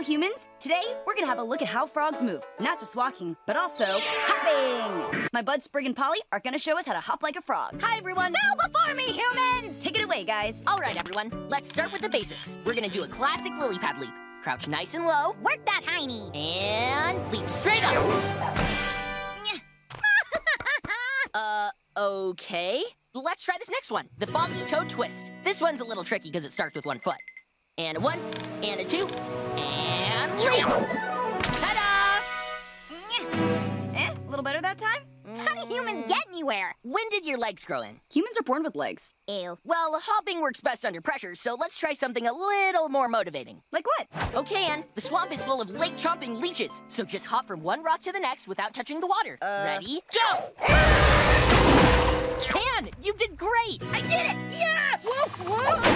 Hello, humans! Today, we're gonna have a look at how frogs move. Not just walking, but also hopping! My bud Sprig and Polly are gonna show us how to hop like a frog. Hi, everyone. Bow before me, humans! Take it away, guys. All right, everyone. Let's start with the basics. We're gonna do a classic lily pad leap. Crouch nice and low, Work that hiney. and leap straight up. uh, okay. Let's try this next one, the foggy toe twist. This one's a little tricky because it starts with one foot. And a one, and a two, and. Ta-da! Eh, a little better that time? How do humans get anywhere? When did your legs grow in? Humans are born with legs. Ew. Well, hopping works best under pressure, so let's try something a little more motivating. Like what? Okay, Anne, the swamp is full of lake chomping leeches, so just hop from one rock to the next without touching the water. Ready? Go! Anne, you did great! I did it! Yeah! Whoa, whoa!